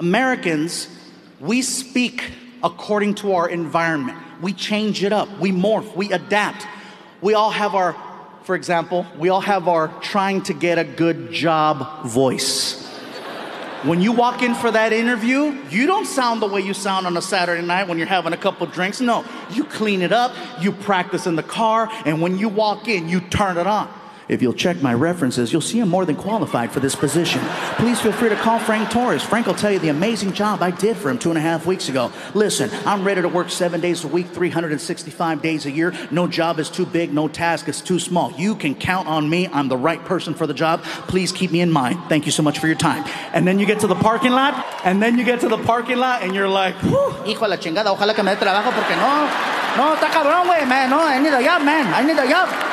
Americans, we speak according to our environment. We change it up, we morph, we adapt. We all have our, for example, we all have our trying to get a good job voice. When you walk in for that interview, you don't sound the way you sound on a Saturday night when you're having a couple drinks. No, you clean it up, you practice in the car, and when you walk in, you turn it on. If you'll check my references, you'll see I'm more than qualified for this position. Please feel free to call Frank Torres. Frank will tell you the amazing job I did for him two and a half weeks ago. Listen, I'm ready to work seven days a week, 365 days a year. No job is too big, no task is too small. You can count on me. I'm the right person for the job. Please keep me in mind. Thank you so much for your time. And then you get to the parking lot, and then you get to the parking lot, and you're like, hijo la chingada, ojalá que me dé trabajo porque no, no, está cabrón, güey, man. No, I need a job, man. I need a job.